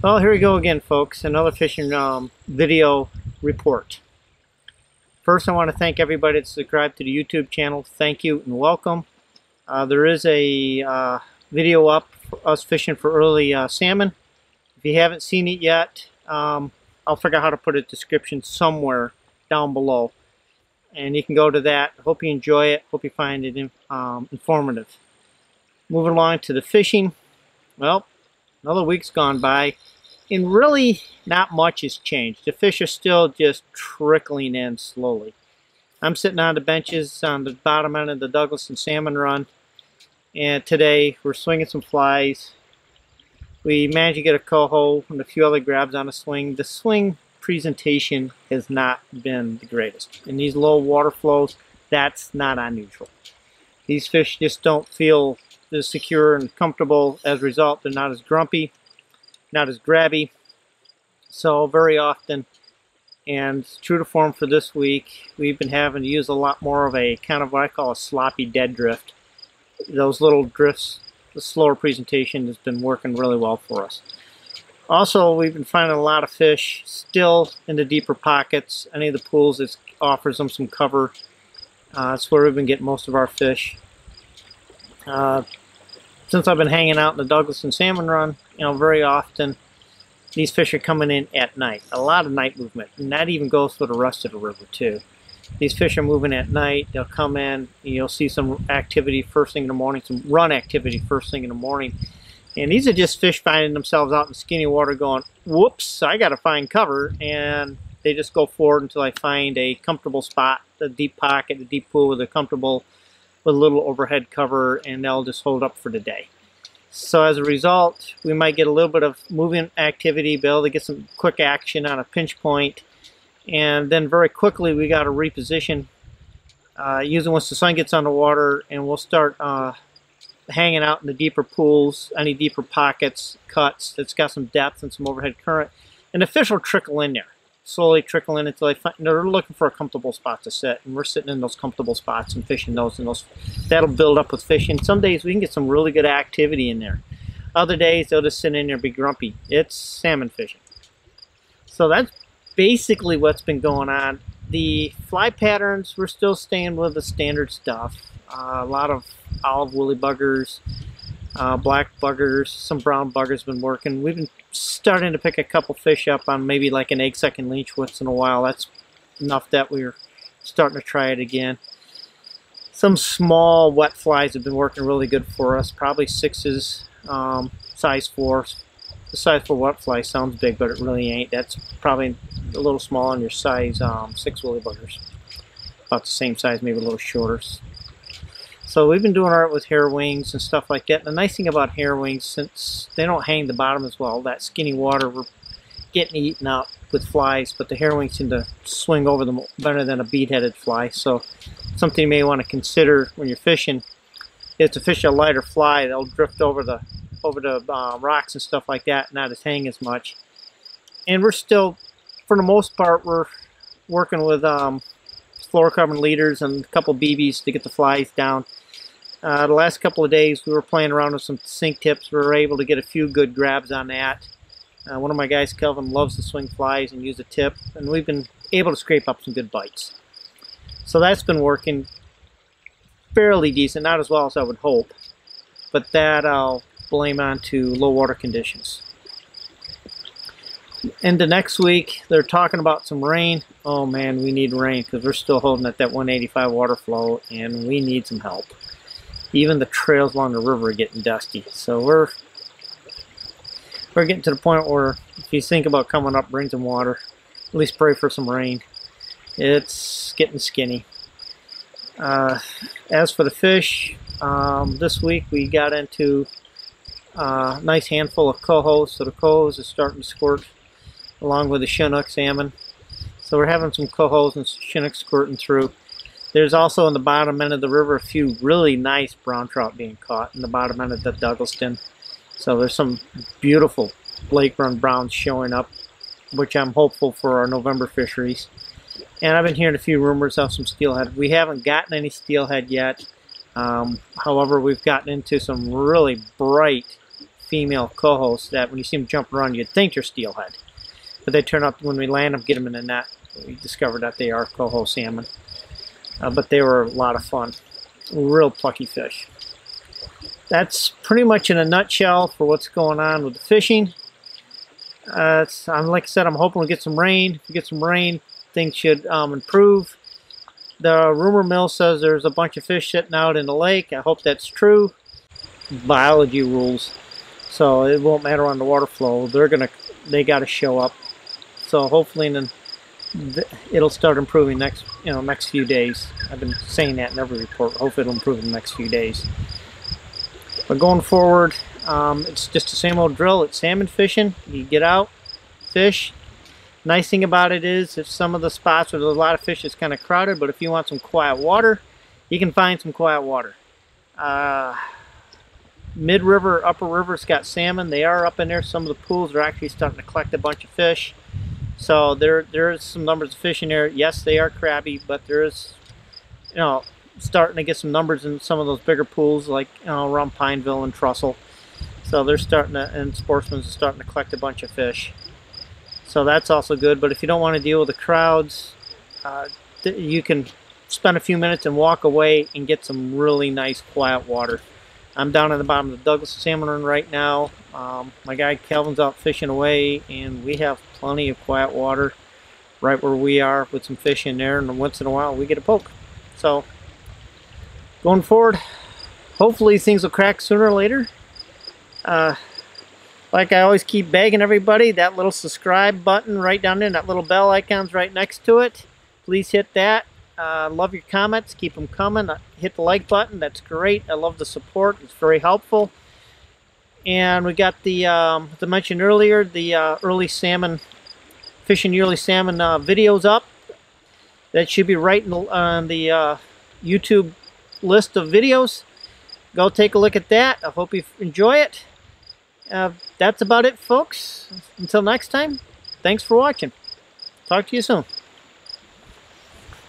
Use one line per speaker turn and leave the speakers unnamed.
Well, here we go again, folks. Another fishing um, video report. First, I want to thank everybody that subscribed to the YouTube channel. Thank you and welcome. Uh, there is a uh, video up for us fishing for early uh, salmon. If you haven't seen it yet, um, I'll figure out how to put a description somewhere down below. And you can go to that. Hope you enjoy it. Hope you find it um, informative. Moving along to the fishing. Well, another week's gone by and really not much has changed. The fish are still just trickling in slowly. I'm sitting on the benches on the bottom end of the Douglaston Salmon Run and today we're swinging some flies. We managed to get a coho and a few other grabs on a swing. The swing presentation has not been the greatest. In these low water flows, that's not unusual. These fish just don't feel as secure and comfortable. As a result, they're not as grumpy, not as grabby. So very often, and true to form for this week, we've been having to use a lot more of a kind of what I call a sloppy dead drift. Those little drifts, the slower presentation has been working really well for us. Also, we've been finding a lot of fish still in the deeper pockets. Any of the pools that offers them some cover. Uh, that's where we've been getting most of our fish. Uh, since I've been hanging out in the Douglaston Salmon Run, you know, very often these fish are coming in at night. A lot of night movement, and that even goes for the rest of the river too. These fish are moving at night. They'll come in. You'll see some activity first thing in the morning, some run activity first thing in the morning. And these are just fish finding themselves out in skinny water going, whoops, I got to find cover. And they just go forward until I find a comfortable spot, a deep pocket, a deep pool with a comfortable with a little overhead cover and they'll just hold up for the day. So as a result, we might get a little bit of movement activity, be able to get some quick action on a pinch point, and then very quickly we got to reposition uh, using once the sun gets the water and we'll start uh, hanging out in the deeper pools, any deeper pockets, cuts that's got some depth and some overhead current, and the fish will trickle in there slowly trickling until they find, they're looking for a comfortable spot to sit. And we're sitting in those comfortable spots and fishing those. And those that'll build up with fishing. Some days we can get some really good activity in there. Other days they'll just sit in there and be grumpy. It's salmon fishing. So that's basically what's been going on. The fly patterns, we're still staying with the standard stuff. Uh, a lot of olive woolly buggers, uh, black buggers, some brown buggers been working. We've been starting to pick a couple fish up on maybe like an egg sucking leech once in a while. That's enough that we're starting to try it again. Some small wet flies have been working really good for us, probably sixes, um, size four. The size four wet fly sounds big, but it really ain't. That's probably a little small on your size um, six woolly buggers. About the same size, maybe a little shorter. So we've been doing art with hair wings and stuff like that. And the nice thing about hair wings, since they don't hang the bottom as well, that skinny water, we're getting eaten out with flies, but the hair wings seem to swing over them better than a bead-headed fly. So something you may want to consider when you're fishing is to fish a lighter fly. They'll drift over the over the um, rocks and stuff like that, not as hang as much. And we're still, for the most part, we're working with um, fluorocarbon leaders and a couple BBs to get the flies down. Uh, the last couple of days we were playing around with some sink tips. We were able to get a few good grabs on that. Uh, one of my guys, Kelvin, loves to swing flies and use a tip, and we've been able to scrape up some good bites. So that's been working fairly decent, not as well as I would hope, but that I'll blame on to low water conditions. Into next week, they're talking about some rain. Oh man, we need rain because we're still holding at that 185 water flow and we need some help. Even the trails along the river are getting dusty. So we're we're getting to the point where if you think about coming up, bring some water. At least pray for some rain. It's getting skinny. Uh, as for the fish, um, this week we got into a nice handful of cohos. So the cohos are starting to squirt along with the Chinook salmon. So we're having some cohos and Chinook squirting through. There's also in the bottom end of the river a few really nice brown trout being caught in the bottom end of the Douglaston. So there's some beautiful lake run browns showing up, which I'm hopeful for our November fisheries. And I've been hearing a few rumors of some steelhead. We haven't gotten any steelhead yet. Um, however, we've gotten into some really bright female cohos that when you see them jump around, you'd think they're steelhead. But they turn up when we land them, get them in the net. We discovered that they are coho salmon. Uh, but they were a lot of fun. Real plucky fish. That's pretty much in a nutshell for what's going on with the fishing. Uh, I'm, like I said, I'm hoping we get some rain. If we get some rain, things should um, improve. The rumor mill says there's a bunch of fish sitting out in the lake. I hope that's true. Biology rules. So it won't matter on the water flow. They're gonna, they got to show up. So hopefully then it'll start improving next, you know, next few days. I've been saying that in every report. Hopefully it'll improve in the next few days. But going forward, um, it's just the same old drill. It's salmon fishing. You get out, fish. Nice thing about it is if some of the spots where there's a lot of fish, it's kind of crowded. But if you want some quiet water, you can find some quiet water. Uh, Mid-river, upper river's got salmon. They are up in there. Some of the pools are actually starting to collect a bunch of fish. So there, there's some numbers of fish in there. Yes, they are crabby, but there is, you know, starting to get some numbers in some of those bigger pools like you know, around Pineville and Trestle. So they're starting to, and Sportsman's are starting to collect a bunch of fish. So that's also good. But if you don't want to deal with the crowds, uh, you can spend a few minutes and walk away and get some really nice quiet water. I'm down at the bottom of the Douglas Salmon Run right now. Um, my guy Calvin's out fishing away and we have plenty of quiet water right where we are with some fish in there and once in a while we get a poke. So going forward, hopefully things will crack sooner or later. Uh, like I always keep begging everybody, that little subscribe button right down there, that little bell icon's right next to it. Please hit that. Uh, love your comments. Keep them coming. Uh, hit the like button. That's great. I love the support. It's very helpful. And we got the, um, as I mentioned earlier, the uh, early salmon, fishing yearly salmon uh, videos up. That should be right the, on the uh, YouTube list of videos. Go take a look at that. I hope you enjoy it. Uh, that's about it, folks. Until next time, thanks for watching. Talk to you soon.